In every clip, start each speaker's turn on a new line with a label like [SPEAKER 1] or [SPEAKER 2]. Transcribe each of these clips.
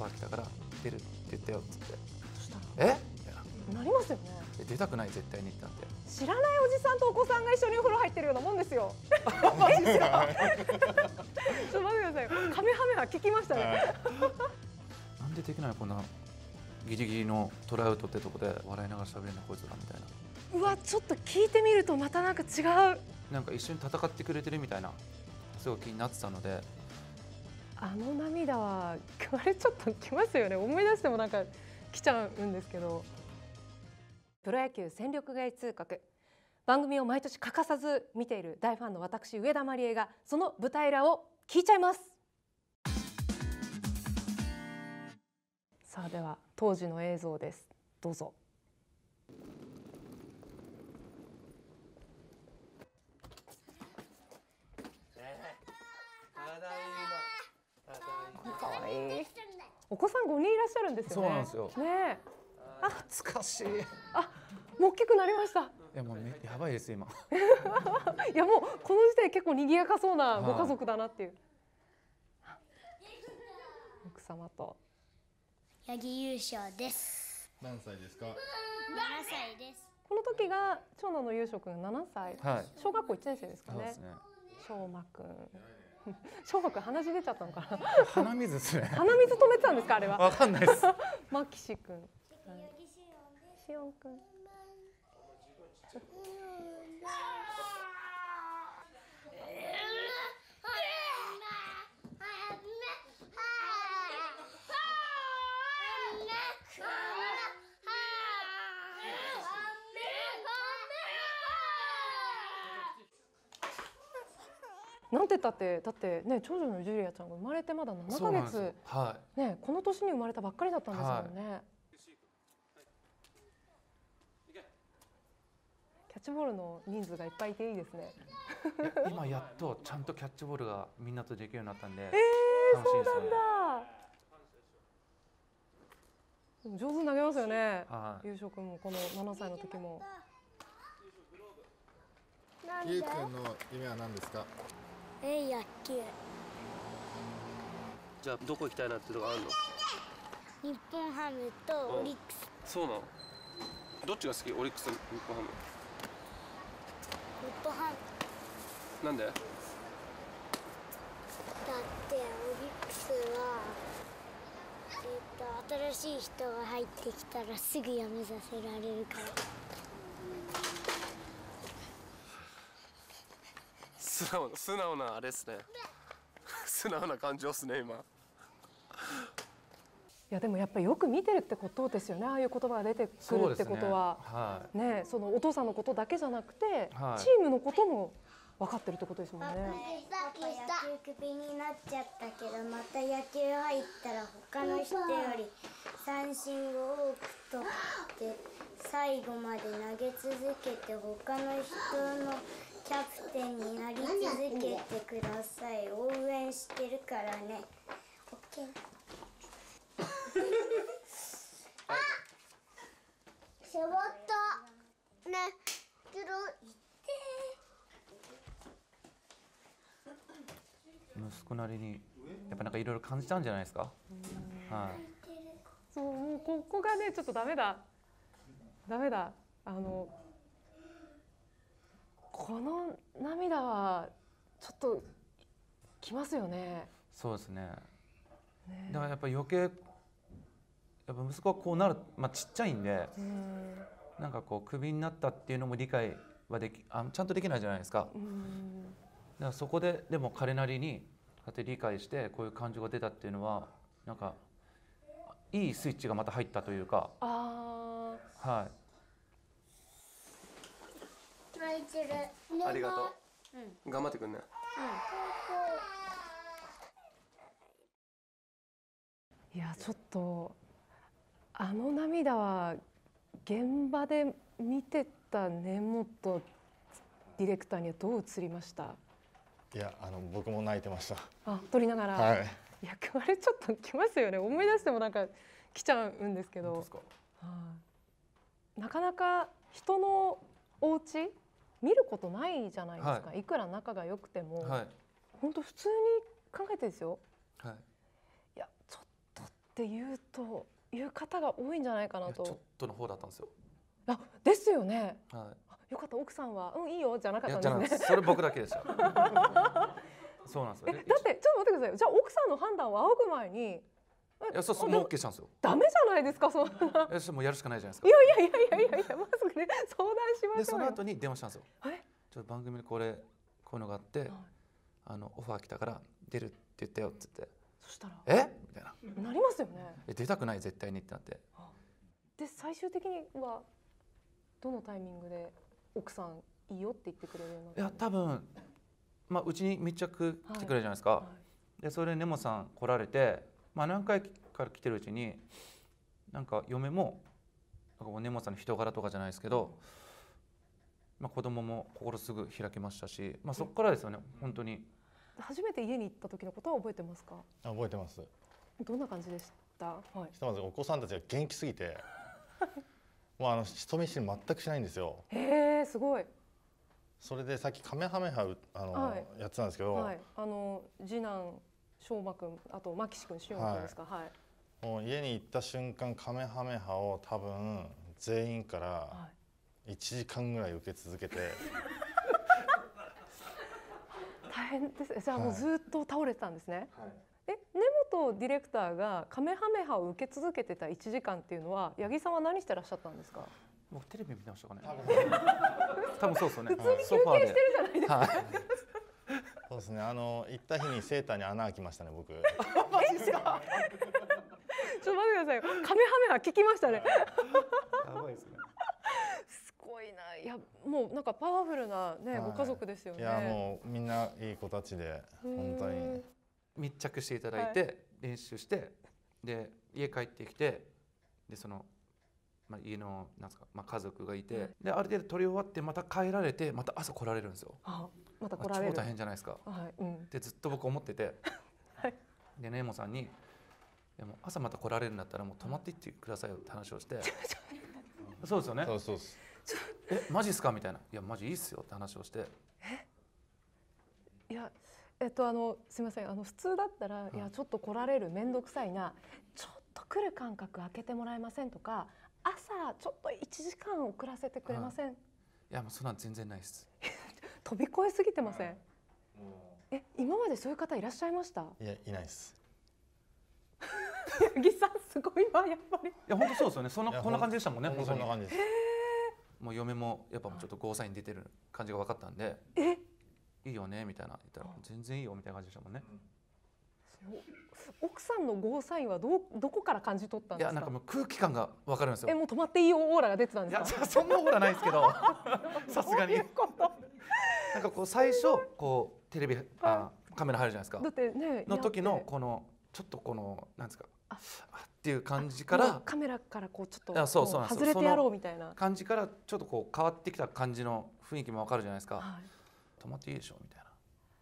[SPEAKER 1] ファー来たから出るって言ったよっつって。えみたいな
[SPEAKER 2] なりますよね。
[SPEAKER 1] え出たくない絶対にってなって。
[SPEAKER 2] 知らないおじさんとお子さんが一緒にお風呂入ってるようなもんですよ。
[SPEAKER 3] マジですか？
[SPEAKER 2] ちょっと待ってください。カメハメハ聞きましたね。
[SPEAKER 1] なんでできないこんなギリギリのトラウトってとこで笑いながら喋れんのこいつらみたいな。
[SPEAKER 2] うわちょっと聞いてみるとまたなんか違う。
[SPEAKER 1] なんか一緒に戦ってくれてるみたいな。すごい気になってたので
[SPEAKER 2] あの涙はあれちょっときますよね。思い出してもなんか来ちゃうんですけど。プロ野球戦力外通告。番組を毎年欠かさず見ている大ファンの私上田まりえがその舞台裏を聞いちゃいます。さあでは当時の映像です。どうぞ。かわいいお子さん5人いらっしゃるんですよね
[SPEAKER 1] そうなんですよ
[SPEAKER 2] ね
[SPEAKER 1] 懐かしいい
[SPEAKER 2] えもう大きくなりました
[SPEAKER 1] やもうめやばいです今
[SPEAKER 2] いやもうこの時点で結構賑やかそうなご家族だなっていう。奥様と。
[SPEAKER 4] 八木優勝です。
[SPEAKER 3] 何歳ですか
[SPEAKER 4] ？7歳です。
[SPEAKER 2] この時が長男の優勝くん7歳。
[SPEAKER 1] はい
[SPEAKER 2] 小学校1年生ですかね
[SPEAKER 1] そうです。ね
[SPEAKER 2] 翔馬くん。翔馬くん鼻血出ちゃったのかな？
[SPEAKER 1] 鼻水ですね
[SPEAKER 2] 鼻水止めてたんですかあれは？
[SPEAKER 1] わかんないです
[SPEAKER 2] マキシくん。はいしなんて言ったってだってね長女のジュリアちゃんが生まれてまだ7ヶ月
[SPEAKER 1] は
[SPEAKER 2] ねこの年に生まれたばっかりだったんですもんね。キャッチボールの人数がいっぱいいていいですね。
[SPEAKER 1] い今やっとちゃんとキャッチボールがみんなとできるようになったんで
[SPEAKER 2] えー、
[SPEAKER 1] 楽しいですね
[SPEAKER 2] そうなんだ。でも上手に投げますよね。
[SPEAKER 1] はい
[SPEAKER 2] 優勝君もこの7歳の時も。
[SPEAKER 3] ゆうくんの夢は何ですか？
[SPEAKER 4] え、野球。
[SPEAKER 5] じゃあどこ行きたいなっていうのがあるの？
[SPEAKER 4] 日本ハムとオリックス。
[SPEAKER 5] そうなの？どっちが好き？オリックスと日本ハム
[SPEAKER 4] 日本ハム。
[SPEAKER 5] なんで？
[SPEAKER 4] だってオリックスは。えっ、と、新しい人が入ってきたらすぐ辞めさせられるから。
[SPEAKER 5] 素直な素直なあれっすね 素直な感情っすね今
[SPEAKER 2] いやでもやっぱりよく見てるってことですよね。ああいう言葉が出てくるって
[SPEAKER 1] そうですね
[SPEAKER 2] ことは。
[SPEAKER 1] は
[SPEAKER 2] ねそのお父さんのことだけじゃなくて、
[SPEAKER 1] はい
[SPEAKER 2] チームのことも分かってるってことですもんね。
[SPEAKER 4] パパ野球クビになっちゃったけどまた野球入ったら他の人より三振を多く取って最後まで投げ続けて他の人のキャプテンになり続けてください。応援してるからね。OK しょぼっとねっと行って
[SPEAKER 1] い息子なりにやっぱなんかいろいろ感じたんじゃないですか？はい。
[SPEAKER 2] そうもうここがねちょっとダメだ。ダメだ。あのこの涙はちょっときますよね。
[SPEAKER 1] そうですね。
[SPEAKER 2] ね。
[SPEAKER 1] だからやっぱ余計やっぱ息子はこうなるまあちっちゃいんで
[SPEAKER 2] うん。
[SPEAKER 1] なんかこうクビになったっていうのも理解はできあちゃんとできないじゃないですか。
[SPEAKER 2] うん。
[SPEAKER 1] だからそこででも彼なりにこうやって理解してこういう感情が出たっていうのはなんかいいスイッチがまた入ったというか。
[SPEAKER 2] あ
[SPEAKER 1] はい
[SPEAKER 4] 泣いてる。
[SPEAKER 5] ありがとう、頑張ってくんね。
[SPEAKER 2] ーいやちょっとあの涙は現場で見てた根本ディレクターにはどう映りました？
[SPEAKER 3] いやあの僕も泣いてました。
[SPEAKER 2] あ撮りながら、
[SPEAKER 3] はい。
[SPEAKER 2] いやあれちょっときますよね。思い出してもなんか来ちゃうんですけど。
[SPEAKER 1] どうですか？
[SPEAKER 2] はい。なかなか人のお家見ることないじゃないですか、、
[SPEAKER 1] はい
[SPEAKER 2] くら仲が良くても、
[SPEAKER 1] はい
[SPEAKER 2] 本当普通に考えてですよ
[SPEAKER 1] はい
[SPEAKER 2] いやちょっとっっていうという方が多いんじゃないかない
[SPEAKER 1] やちょっ
[SPEAKER 2] と。
[SPEAKER 1] との方だったんですよ。
[SPEAKER 2] あですよね。
[SPEAKER 1] は
[SPEAKER 2] あよかった奥さんはうんいいよじゃなか
[SPEAKER 1] い。い
[SPEAKER 2] ったんですね。
[SPEAKER 1] それ僕だけでした。そうなんですよ。
[SPEAKER 2] えだってちょっと待ってください。じゃあ奥さんの判断を仰ぐ前に
[SPEAKER 1] いやそうそう
[SPEAKER 2] あでも
[SPEAKER 1] もう OK したんですよ。
[SPEAKER 2] ダメじゃないですかそんな。
[SPEAKER 1] えそしたらもうやるしかないじゃないですか
[SPEAKER 2] い。やいやいやいやいやいやまずね相談しま
[SPEAKER 1] で
[SPEAKER 2] しょうよ。
[SPEAKER 1] その後に電話したんですよ。
[SPEAKER 2] え？
[SPEAKER 1] ちょっと番組でこれこういうのがあって、あのオファー来たから出るって言ったよって言って、
[SPEAKER 2] そしたら？
[SPEAKER 1] え？みたいな。
[SPEAKER 2] なりますよね。
[SPEAKER 1] え出たくない絶対にってなって。
[SPEAKER 2] で最終的にはどのタイミングで奥さんいいよって言ってくれるようになっ
[SPEAKER 1] いや多分まあうちに密着来てくれるじゃないですか。
[SPEAKER 2] か。はい
[SPEAKER 1] でそれで根本さん来られて、まあ、何回から来てるうちになんか嫁もなんか根本さんの人柄とかじゃないですけど、まあ、子供も心すぐ開きましたし、まあ、そこからですよね本当に
[SPEAKER 2] 初めて家に行った時のことは覚えてますか？
[SPEAKER 3] あ覚えてます
[SPEAKER 2] どんな感じでした？はい。
[SPEAKER 3] ひとまずお子さんたちが元気すぎて もうあの人見知り全くしないんですよ
[SPEAKER 2] へえすごい。
[SPEAKER 3] それでさっきカメハメハあの、
[SPEAKER 2] はい
[SPEAKER 3] やってたんですけど、
[SPEAKER 2] はい。あの次男翔馬くんあとマキシくんしおんくんですか？はい。
[SPEAKER 3] もう家に行った瞬間カメハメハを多分全員から
[SPEAKER 2] はい。
[SPEAKER 3] 1時間ぐらい受け続けて
[SPEAKER 2] 大変です。じゃあもう
[SPEAKER 3] はい
[SPEAKER 2] ずっと倒れてたんですね。え根本ディレクターがカメハメハを受け続けてた1時間っていうのは八木さんは何してらっしゃったんですか？
[SPEAKER 1] もうテレビ見てましたかね多分そうですよね
[SPEAKER 2] 普通に休憩してるじゃないですか。
[SPEAKER 1] はい
[SPEAKER 3] そうですねあの行った日にセーターに穴開きましたね僕
[SPEAKER 2] ちょっと待ってくださいよ。カメハメハ聞きましたね。
[SPEAKER 1] やばいですね
[SPEAKER 2] すごいな。いやもうなんかパワフルなね、
[SPEAKER 3] はい
[SPEAKER 2] ご家族ですよね。
[SPEAKER 3] いやもうみんないい子たちで本当に
[SPEAKER 1] 密着していただいて、練習してで家帰ってきてでその、まあ、家のなんですか、まあ、家族がいて、
[SPEAKER 2] はい
[SPEAKER 1] である程度撮り終わってまた帰られてまた朝来られるんですよ。
[SPEAKER 2] あまた
[SPEAKER 1] あ
[SPEAKER 2] 来られる。
[SPEAKER 1] 超大変じゃないですか。
[SPEAKER 2] はい。うん。
[SPEAKER 1] でずっと僕思ってて、
[SPEAKER 2] はい。
[SPEAKER 1] でネモさんに「でも朝また来られるんだったらもう泊まっていってくださいよ」って話をして。そうですよね。
[SPEAKER 3] そうそうです「
[SPEAKER 1] えマジっすか?」みたいな「いやマジいいっすよ」って話をして。
[SPEAKER 2] いやえっとあのすみません。あの普通だったら、い、やちょっと来られる面倒くさいな。ちょっと来る間隔空けてもらえませんとか朝ちょっと1時間遅らせてくれません、
[SPEAKER 1] い。やもうそんなん全然ないです。
[SPEAKER 2] 飛び越えすぎてません、え今までそういう方いらっしゃいました？
[SPEAKER 3] いやいないです。
[SPEAKER 2] 八木さんすごいわやっぱり。
[SPEAKER 1] いや本当そうですよね。その
[SPEAKER 3] いや
[SPEAKER 1] こんな感じでしたもんね
[SPEAKER 3] そんな感じです。
[SPEAKER 1] もう嫁もやっぱもうちょっとゴーサイン出てる感じが分かったんで
[SPEAKER 2] え？
[SPEAKER 1] いいよねみたいな。言ったら全然いいよみたいな感じでしたもんね
[SPEAKER 2] 奥さんのゴーサインはどうどこから感じ取ったんですか？
[SPEAKER 1] いやなんかもう空気感が分かるんですよ。
[SPEAKER 2] えもう止まっていいよオーラが出てたん
[SPEAKER 1] い
[SPEAKER 2] ですか？
[SPEAKER 1] やそんなことはないですけど。さすがに。
[SPEAKER 2] どういうこと。
[SPEAKER 1] なんかこう最初こうテレビあ。カメラ入るじゃないですか。
[SPEAKER 2] だってね
[SPEAKER 1] の時のこのちょっとこのなんですか
[SPEAKER 2] あ。
[SPEAKER 1] あっていう感じから
[SPEAKER 2] カメラからこうちょっと外れてやろうみたいな。
[SPEAKER 1] 感じからちょっとこう変わってきた感じの雰囲気も分かるじゃないですか。
[SPEAKER 2] はい。
[SPEAKER 1] 泊まっていいでしょみたいな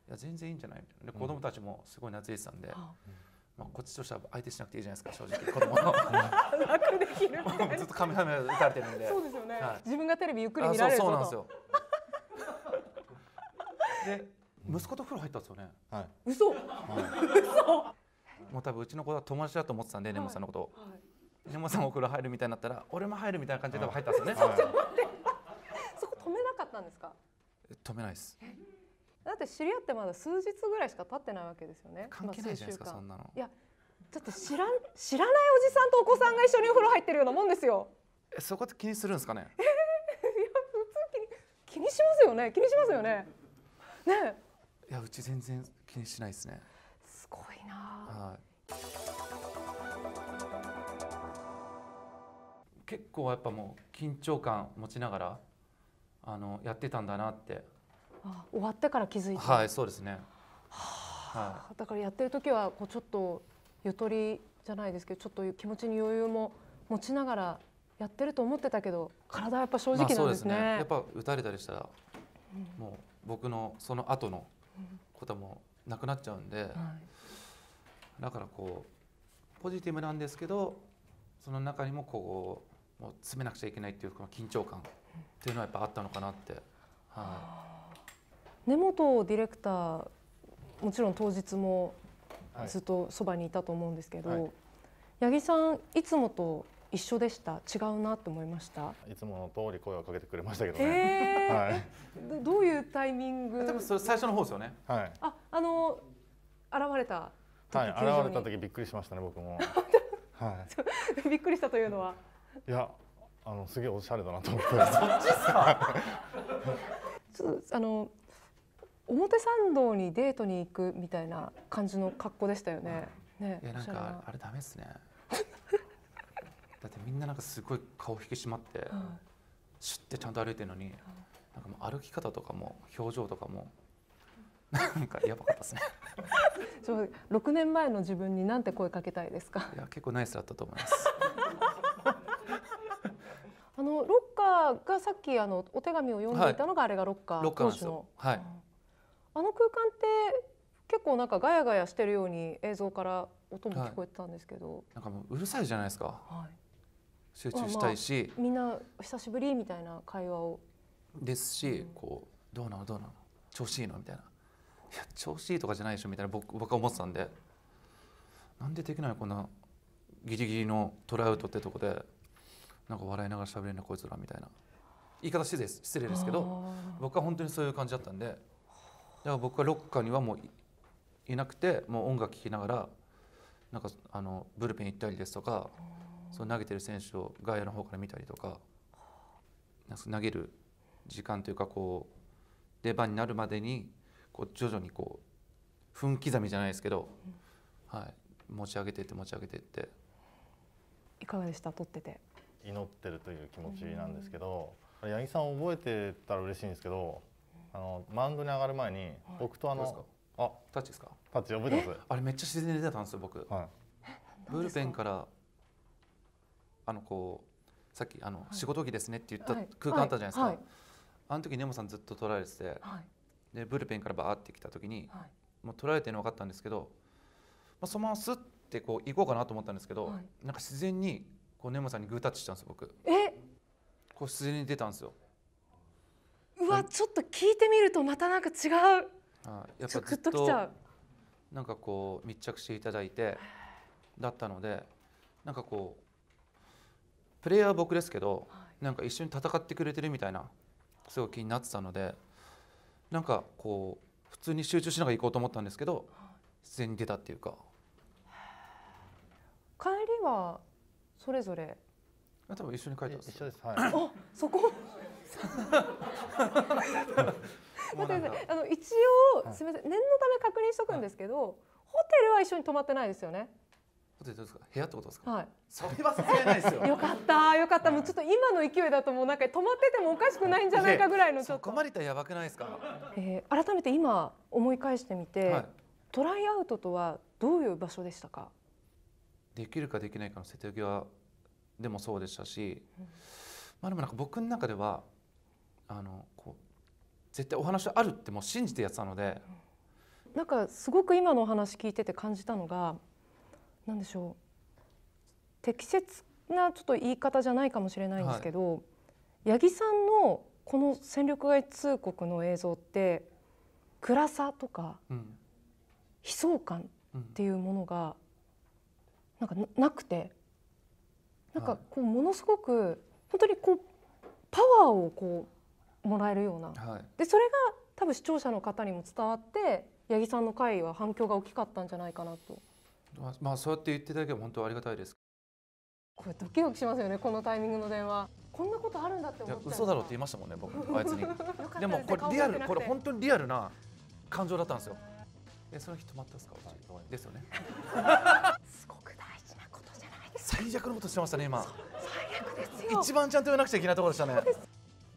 [SPEAKER 1] いや全然いいんじゃない？みたいなで子供たちもすごい懐いてたんで、
[SPEAKER 2] あ
[SPEAKER 1] まあ、こっちとしては相手しなくていいじゃないですか正直。子供。の
[SPEAKER 2] 楽できる
[SPEAKER 1] ずっとカメラ打たれてるんで。
[SPEAKER 2] そうですよね、
[SPEAKER 1] はい。
[SPEAKER 2] 自分がテレビゆっくり
[SPEAKER 1] あ
[SPEAKER 2] 見られる
[SPEAKER 1] そうなんですよ。で息子と風呂入ったんですよね。
[SPEAKER 3] はい。
[SPEAKER 2] 嘘、
[SPEAKER 1] もう多分うちの子は友達だと思ってたんで根本さんのことを。
[SPEAKER 2] はい。
[SPEAKER 1] 根本さんお風呂入るみたいになったら俺も入るみたいな感じで多分入ったんですよね。
[SPEAKER 3] は
[SPEAKER 2] そこ止めなかったんですか？
[SPEAKER 1] 止めないです
[SPEAKER 2] だって知り合ってまだ数日ぐらいしか経ってないわけですよね。
[SPEAKER 1] 関係ないじゃないですかそんなの。
[SPEAKER 2] いやだって知らん知らないおじさんとお子さんが一緒にお風呂入ってるようなもんですよ。
[SPEAKER 1] えそこって気にするんですかね？
[SPEAKER 2] いや普通気に気にしますよね。気にしますよね。ねえ。
[SPEAKER 1] いやうち全然気にしないですね。
[SPEAKER 2] すごいな。あ
[SPEAKER 1] はい。結構やっぱもう緊張感持ちながらあのやってたんだなって
[SPEAKER 2] あ終わってから気づいて、
[SPEAKER 1] はいそうですね。は
[SPEAKER 2] だからやってる時はこうちょっとゆとりじゃないですけどちょっと気持ちに余裕も持ちながらやってると思ってたけど体はやっぱ正
[SPEAKER 1] い
[SPEAKER 2] 直なんですね。
[SPEAKER 1] やっぱ打たれたりしたらもう僕のその後のこともなくなっちゃうんで
[SPEAKER 2] はい。
[SPEAKER 1] だからこうポジティブなんですけどその中にもこうもう詰めなくちゃいけないっていうこの緊張感っていうのはやっぱあったのかなって。は
[SPEAKER 2] 根本ディレクターもちろん当日も
[SPEAKER 3] はい。
[SPEAKER 2] ずっとそばにいたと思うんですけど、
[SPEAKER 3] はい。
[SPEAKER 2] 八木さんいつもと一緒でした？違うなって思いました？
[SPEAKER 3] いつもの通り声をかけてくれましたけどね、
[SPEAKER 2] えー。
[SPEAKER 3] はい。
[SPEAKER 2] どどういうタイミング？
[SPEAKER 1] 多分それ最初の方ですよね。
[SPEAKER 3] はい。
[SPEAKER 2] ああの現れた時、
[SPEAKER 3] はい、現れた時びっくりしましたね僕も。は
[SPEAKER 2] びっくりしたというのは？
[SPEAKER 3] いいやあのすげえおしゃれだなと思って。
[SPEAKER 2] ちょっと あの表参道にデートに行くみたいな感じの格好でしたよね。ね。
[SPEAKER 1] いやなんかあれダメですね。だってみんななんかすごい顔引き締まって
[SPEAKER 2] はい
[SPEAKER 1] シュッてちゃんと歩いてるのになんかもう歩き方とかも表情とかもなんかやばかったですね。
[SPEAKER 2] ちょ6年前の自分に何て声かけたいですか？
[SPEAKER 1] いや結構ナイスだったと思います。
[SPEAKER 2] あのロッカーがさっきあのお手紙を読んでいたのがあれがロッカー
[SPEAKER 1] ロッカー
[SPEAKER 2] の
[SPEAKER 1] よ。はい
[SPEAKER 2] あの空間って結構なんかガヤガヤしてるように映像から音も聞こえてたんですけど、
[SPEAKER 1] なんかもううるさいじゃないですか。
[SPEAKER 2] はい。
[SPEAKER 1] 集中したいし、
[SPEAKER 2] みんな久しぶりみたいな会話を。
[SPEAKER 1] ですしこうどうなのどうなの?調子いいの?みたいな。いや調子いいとかじゃないでしょみたいな僕僕は思ってたんで。なんでできないのこんなギリギリのトライアウトってとこでなんか笑いながら喋れんなこいつらみたいな。言い方失礼です失礼ですけど僕は本当にそういう感じだったんでだから僕はロッカーにはもういいなくてもう音楽聴きながらなんかあのブルペン行ったりですとかその投げてる選手を外野の方から見たりとかなんか投げる時間というかこう出番になるまでにこう徐々にこう分刻みじゃないですけど、はい、持ち上げてって持ち上げてって。
[SPEAKER 2] いかがでした？撮ってて。
[SPEAKER 3] 祈ってるという気持ちなんですけど、八木さん覚えてたら嬉しいんですけど、あのマウンドに上がる前に僕とあの
[SPEAKER 1] か？
[SPEAKER 3] あ
[SPEAKER 1] タッチですか？
[SPEAKER 3] タッチ覚えてます？
[SPEAKER 1] あれめっちゃ自然に出てたんですよ僕。
[SPEAKER 3] はい。
[SPEAKER 1] ブルペンからあのこうさっきあの、仕事着ですねって言った
[SPEAKER 2] はい。
[SPEAKER 1] 空間あったじゃないですか、
[SPEAKER 2] はい。はい。
[SPEAKER 1] あの時ネモさんずっと捉えてて
[SPEAKER 2] はい。
[SPEAKER 1] でブルペンからバーって来た時に
[SPEAKER 2] はい。
[SPEAKER 1] もう捉えてるの分かったんですけど、まあ、そのままスッてこう行こうかなと思ったんですけど、
[SPEAKER 2] はい。
[SPEAKER 1] なんか自然にこうネモさんにグータッチしたんですよ僕。
[SPEAKER 2] え？
[SPEAKER 1] こう自然に出たんですよ
[SPEAKER 2] うわちょっと聞いてみるとまたなんか違う。
[SPEAKER 1] はいやっぱずっと
[SPEAKER 2] ときちゃう。
[SPEAKER 1] なんかこう密着していただいてだったのでなんかこうプレイヤーは僕ですけど、なんか一緒に戦ってくれてるみたいなすごい気になってたのでなんかこう普通に集中しながら行こうと思ったんですけど自然に出たっていうか。
[SPEAKER 2] 帰りはそれぞれ？
[SPEAKER 1] 多分一緒に帰ったんですよ。
[SPEAKER 3] 一緒です。はい。
[SPEAKER 2] あそこ？
[SPEAKER 1] も う
[SPEAKER 2] 待ってくだ
[SPEAKER 1] なんか。
[SPEAKER 2] さいあの一応、すみません。念のため確認しとくんですけど、ホテルは一緒に泊まってないですよね。
[SPEAKER 1] ホテルどうですか？部屋ってことですか？
[SPEAKER 2] はい。
[SPEAKER 1] それはさすがにないですよ。
[SPEAKER 2] よかった。よかった。もうちょっと今の勢いだともうなんか泊まっててもおかしくないんじゃないかぐらいのちょっと。
[SPEAKER 1] そこ、たらやばくないですか？
[SPEAKER 2] えー改めて今思い返してみて、
[SPEAKER 1] はい。
[SPEAKER 2] トライアウトとはどういう場所でしたか？
[SPEAKER 1] できるかできないかの瀬戸際でもそうでしたし、まあでもなんか僕の中ではあのこう絶対お話あるってもう信じてやってたので、
[SPEAKER 2] なんかすごく今のお話聞いてて感じたのが何でしょう。適切なちょっと言い方じゃないかもしれないんですけど、八木さんのこの戦力外通告の映像って暗さとか
[SPEAKER 1] うん。
[SPEAKER 2] 悲壮感
[SPEAKER 1] うん。
[SPEAKER 2] っていうものがなんかななくて。なんかこうものすごく本当にこうパワーをこうもらえるような。
[SPEAKER 1] はい、
[SPEAKER 2] でそれが多分視聴者の方にも伝わって八木さんの回は反響が大きかったんじゃないかなと。
[SPEAKER 1] まあまあそうやって言っていただければ本当ありがたいです。
[SPEAKER 2] これドキドキしますよねこのタイミングの電話。こんなことあるんだって
[SPEAKER 1] いや
[SPEAKER 2] 思っちゃう
[SPEAKER 1] 嘘だろって言いましたもんね僕あいつに。でもこれリアルこれ本
[SPEAKER 2] 当
[SPEAKER 1] 当にリアルな感情だったんですよ。えその日止まったんですか？うちですよね。
[SPEAKER 2] すごく大事なことじゃないです
[SPEAKER 1] 最悪のことしてましたね今。
[SPEAKER 2] か最悪ですよ。
[SPEAKER 1] 一番ちゃんと言わなくちゃいけないところでしたね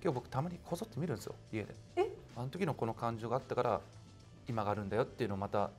[SPEAKER 1] 今日僕たまにこぞって見るんですよ家で。
[SPEAKER 2] え？
[SPEAKER 1] あの時のこの感情があったから今があるんだよっていうのをまた